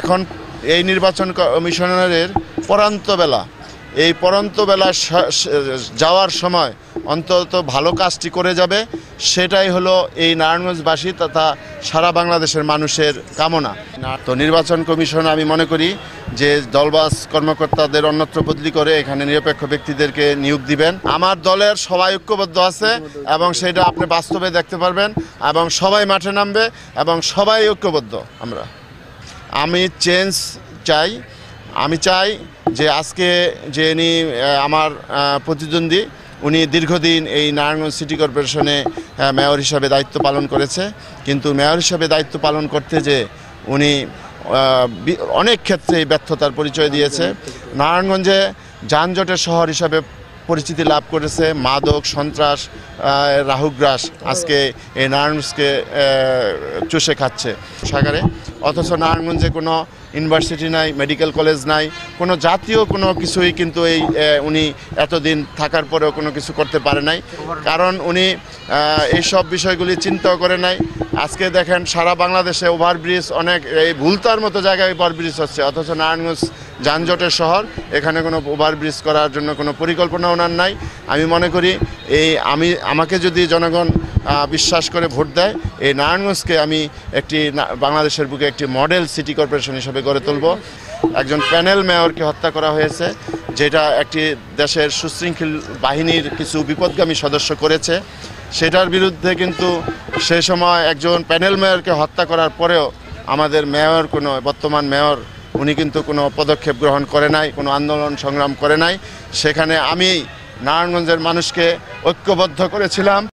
এখন এই নির্বাচন কমিশনারের পরান্ত বেলা। এই পরন্ত বেলা যাওয়ার সময় অন্তত ভালো কাজটি করে যাবে, সেটাই হলো এই নারায়ণগঞ্জবাসী তথা সারা বাংলাদেশের মানুষের কামনা। তো নির্বাচন কমিশন আমি মনে করি যে দলবাস কর্মকর্তাদের অন্যত্র বদলি করে এখানে নিরপেক্ষ ব্যক্তিদেরকে নিয়োগ দিবেন। আমার দলের সবাই ঐক্যবদ্ধ আছে এবং সেটা আপনি বাস্তবে দেখতে পারবেন এবং সবাই মাঠে নামবে এবং সবাই ঐক্যবদ্ধ আমরা। আমি চেঞ্জ চাই। আমি চাই যে আজকে যে ইনি আমার প্রতিদ্বন্দ্বী, উনি দীর্ঘদিন এই নারায়ণগঞ্জ সিটি কর্পোরেশনে মেয়র হিসাবে দায়িত্ব পালন করেছে। কিন্তু মেয়র হিসাবে দায়িত্ব পালন করতে যে উনি অনেক ক্ষেত্রে ব্যর্থতার পরিচয় দিয়েছে। নারায়ণগঞ্জে যানজটের শহর হিসাবে পরিচিতি লাভ করেছে, মাদক, সন্ত্রাস রাহুগ্রাস আজকে এই নারায়ণগঞ্জকে চষে খাচ্ছে। সাগরে অথচ নারায়ণগঞ্জে কোনো ইউনিভার্সিটি নাই, মেডিকেল কলেজ নাই, কোনো জাতীয় কোনো কিছুই কিন্তু এই উনি এতদিন থাকার পরেও কোনো কিছু করতে পারে নাই। কারণ উনি এইসব বিষয়গুলি চিন্তাও করে নাই। আজকে দেখেন সারা বাংলাদেশে ওভারব্রিজ অনেক, এই ভুলতার মতো জায়গায় ওভারব্রিজ হচ্ছে। অথচ নারায়ণগঞ্জ যানজটের শহর, এখানে কোনো ওভারব্রিজ করার জন্য কোনো পরিকল্পনা ওনার নাই। আমি মনে করি, এই, আমি, আমাকে যদি জনগণ বিশ্বাস করে ভোট দেয়। এই নারায়ণগঞ্জকে আমি একটি বাংলাদেশের বুকে একটি মডেল সিটি কর্পোরেশন হিসেবে গড়ে তুলব। একজন প্যানেল মেয়রকে হত্যা করা হয়েছে, যেটা একটি দেশের সুশৃঙ্খল বাহিনীর কিছু বিপদগামী সদস্য করেছে। সেটার বিরুদ্ধে কিন্তু সেই সময় একজন প্যানেল মেয়রকে হত্যা করার পরেও আমাদের মেয়র কোনো, বর্তমান মেয়র, উনি কিন্তু কোনো পদক্ষেপ গ্রহণ করে নাই, কোনো আন্দোলন সংগ্রাম করে নাই। সেখানে আমি নারায়ণগঞ্জের মানুষকে ঐক্যবদ্ধ করেছিলাম।